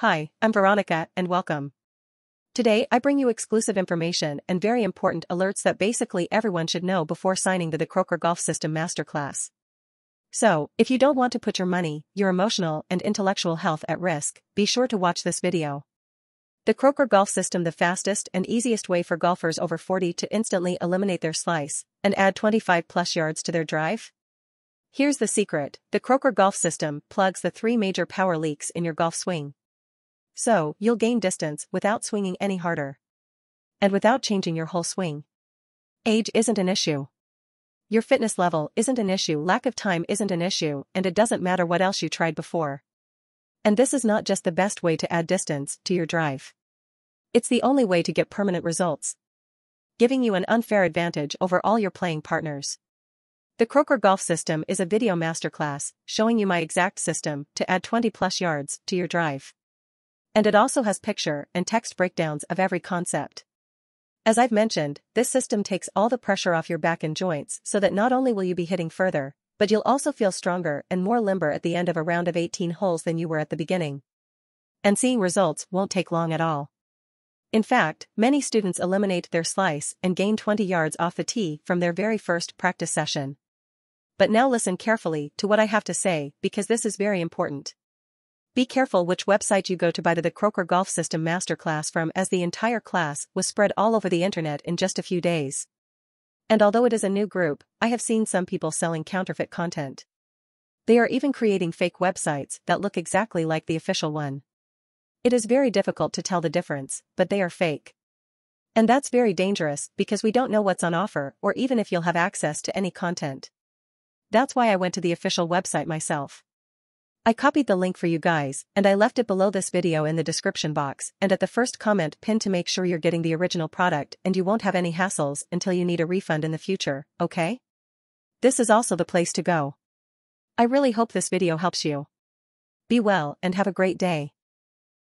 Hi, I'm Veronica, and welcome. Today I bring you exclusive information and very important alerts that basically everyone should know before signing the The Croker Golf System Masterclass. So, if you don't want to put your money, your emotional and intellectual health at risk, be sure to watch this video. The Croker Golf System the fastest and easiest way for golfers over 40 to instantly eliminate their slice and add 25 plus yards to their drive? Here's the secret, the Croker Golf System plugs the three major power leaks in your golf swing. So, you'll gain distance without swinging any harder. And without changing your whole swing. Age isn't an issue. Your fitness level isn't an issue, lack of time isn't an issue, and it doesn't matter what else you tried before. And this is not just the best way to add distance to your drive. It's the only way to get permanent results. Giving you an unfair advantage over all your playing partners. The Croker Golf System is a video masterclass showing you my exact system to add 20 plus yards to your drive. And it also has picture and text breakdowns of every concept. As I've mentioned, this system takes all the pressure off your back and joints so that not only will you be hitting further, but you'll also feel stronger and more limber at the end of a round of 18 holes than you were at the beginning. And seeing results won't take long at all. In fact, many students eliminate their slice and gain 20 yards off the tee from their very first practice session. But now listen carefully to what I have to say because this is very important. Be careful which website you go to buy the, the Croker Golf System Masterclass from as the entire class was spread all over the internet in just a few days. And although it is a new group, I have seen some people selling counterfeit content. They are even creating fake websites that look exactly like the official one. It is very difficult to tell the difference, but they are fake. And that's very dangerous because we don't know what's on offer or even if you'll have access to any content. That's why I went to the official website myself. I copied the link for you guys, and I left it below this video in the description box and at the first comment pinned to make sure you're getting the original product and you won't have any hassles until you need a refund in the future, okay? This is also the place to go. I really hope this video helps you. Be well and have a great day.